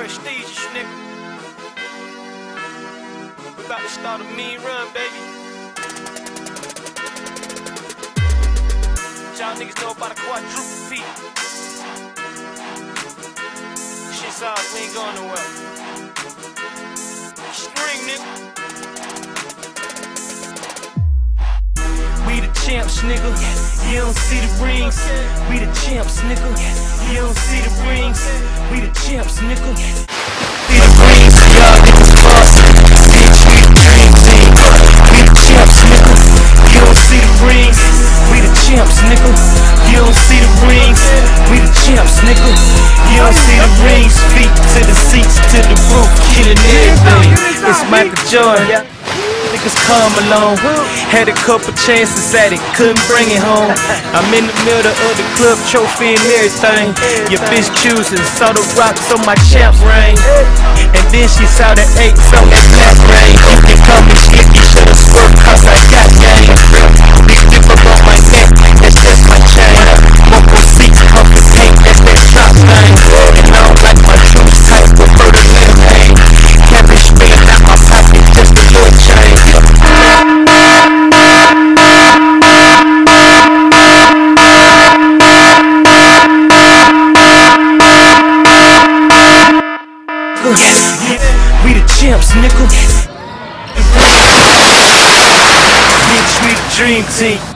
prestigious, nigga. About to start a mean run, baby. Y'all niggas know about a quadruple P? Shit's ours, we ain't going nowhere. Champs, nigga. You don't see the rings. We the champs, nigga. You don't see the rings. We the champs, nigga. See the rings, y'all niggas bust. Bitch, we the dream team. We the champs, nigga. You don't see the rings. We the champs, nigga. You don't see the rings. We the champs, nigga. You don't see the rings. Feet to the seats, to the roof, killing everything. It's Michael Jordan. Niggas come along. Had a couple chances at it, couldn't bring it home. I'm in the middle of the club, trophy and everything. Your bitch choosing, saw the rocks on my champ ring. And then she saw the eights on that black ring. The champs. Bitch, we dream team.